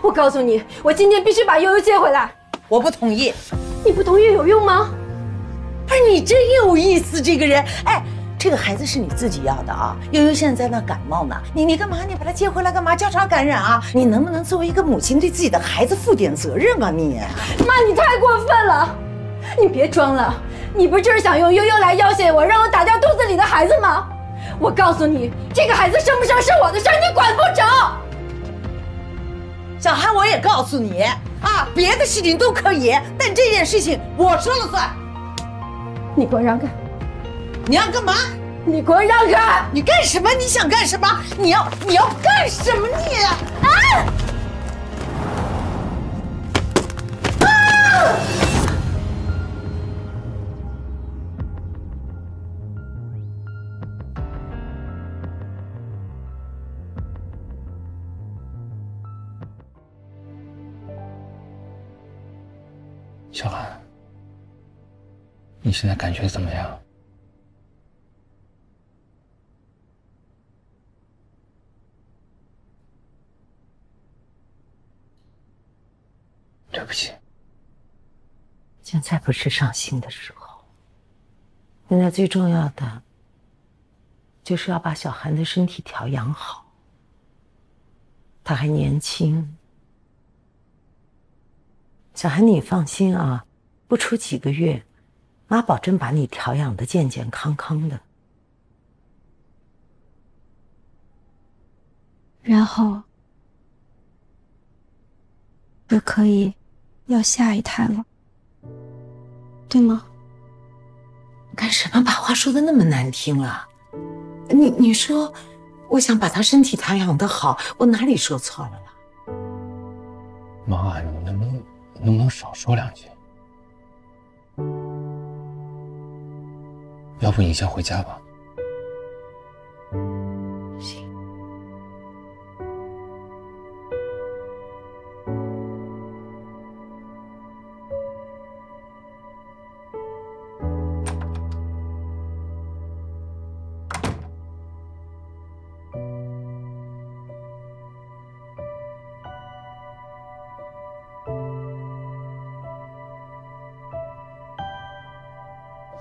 我告诉你，我今天必须把悠悠接回来。我不同意。你不同意有用吗？不是你真有意思，这个人。哎，这个孩子是你自己要的啊。悠悠现在在那感冒呢，你你干嘛？你把他接回来干嘛？交叉感染啊？你能不能作为一个母亲，对自己的孩子负点责任啊？你，妈，你太过分了！你别装了，你不就是想用悠悠来要挟我，让我打掉肚子里的孩子吗？我告诉你，这个孩子生不生是我的事儿，你管不着。小韩，我也告诉你啊，别的事情都可以，但这件事情我说了算。你给我让开！你要干嘛？你给我让开！你干什么？你想干什么？你要你要干什么？你啊！小韩，你现在感觉怎么样？对不起，现在不是伤心的时候。现在最重要的就是要把小韩的身体调养好。他还年轻。小韩，你放心啊，不出几个月，妈保证把你调养的健健康康的。然后就可以要下一胎了，对吗？干什么把话说的那么难听啊？你你说，我想把他身体调养的好，我哪里说错了了？妈，你能不能能不能少说两句？要不你先回家吧。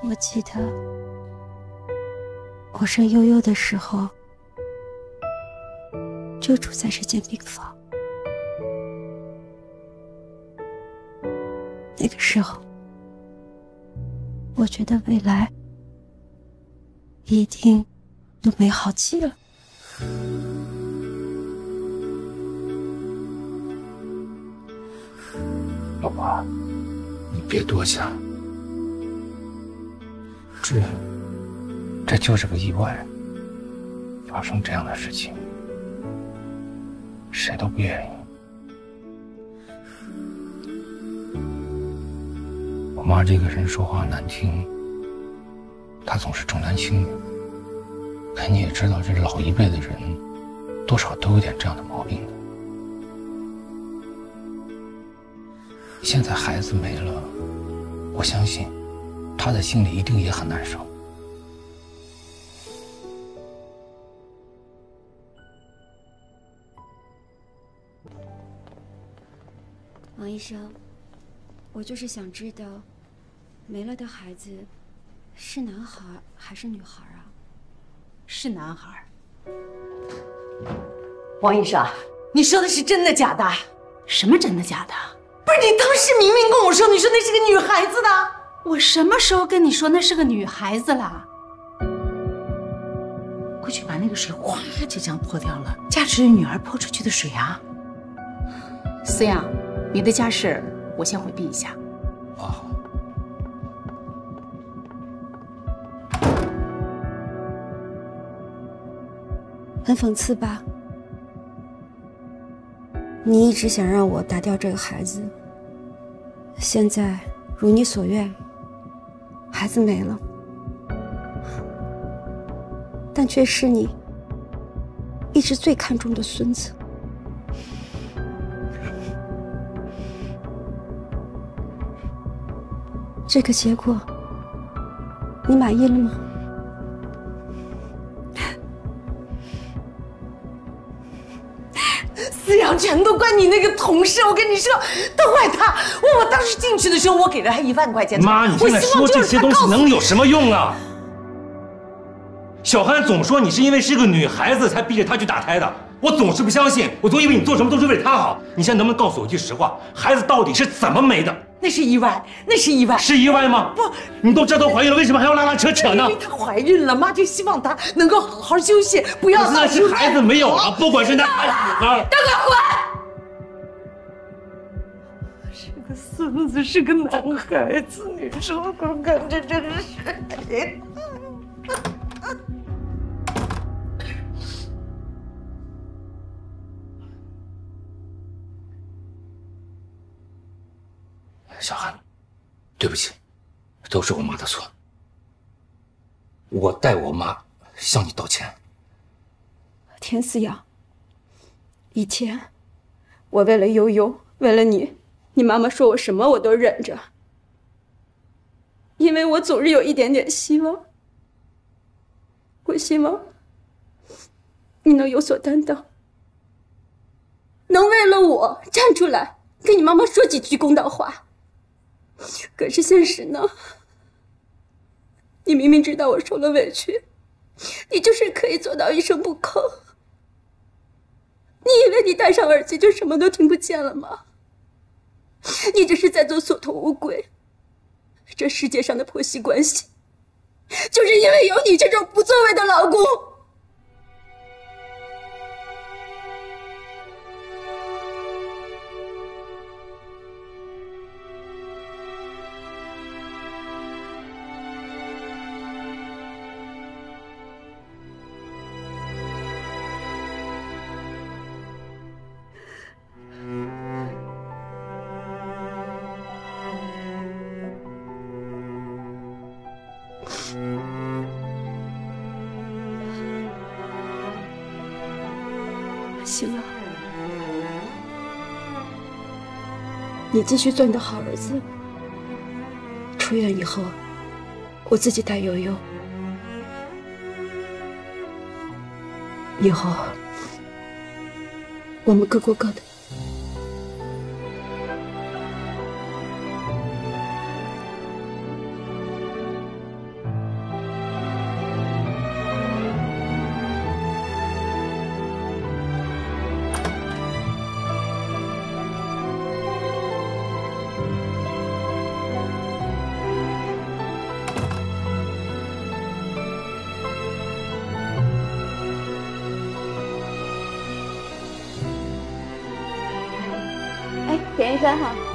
我记得我生悠悠的时候，就住在这间病房。那个时候，我觉得未来一定都美好极了。老婆，你别多想。这这就是个意外，发生这样的事情，谁都不愿意。我妈这个人说话难听，她总是重男轻女。可你也知道，这老一辈的人多少都有点这样的毛病的。现在孩子没了，我相信。他的心里一定也很难受。王医生，我就是想知道，没了的孩子是男孩还是女孩啊？是男孩。王医生，你说的是真的假的？什么真的假的？不是你当时明明跟我说，你说那是个女孩子的。我什么时候跟你说那是个女孩子了？过去把那个水哗就这样泼掉了，家是女儿泼出去的水啊。思阳，你的家事我先回避一下。啊。很讽刺吧？你一直想让我打掉这个孩子，现在如你所愿。孩子没了，但却是你一直最看重的孙子。这个结果，你满意了吗？全都怪你那个同事，我跟你说，都怪他。我我当时进去的时候，我给了他一万块钱。妈，你现在说这些东西能有什么用啊？小憨总说你是因为是个女孩子才逼着他去打胎的，我总是不相信，我总以为你做什么都是为了他好。你现在能不能告诉我一句实话，孩子到底是怎么没的？那是意外，那是意外，是意外吗？不，你都这都怀孕了，为什么还要拉拉扯扯呢？因为她怀孕了，妈就希望她能够好好休息，不要那是孩子没有了，不管是男孩女孩。都给我滚！孙子，是个男孩子，你说看看这真是谁？小韩，对不起，都是我妈的错。我代我妈向你道歉。田思阳，以前我为了悠悠，为了你，你妈妈说我什么我都忍着，因为我总是有一点点希望。我希望你能有所担当，能为了我站出来，跟你妈妈说几句公道话。可是现实呢？你明明知道我受了委屈，你就是可以做到一声不吭。你以为你戴上耳机就什么都听不见了吗？你这是在做缩头乌龟。这世界上的婆媳关系，就是因为有你这种不作为的老公。行了，你继续做你的好儿子。出院以后，我自己带悠悠。以后，我们各过各的。田医生哈。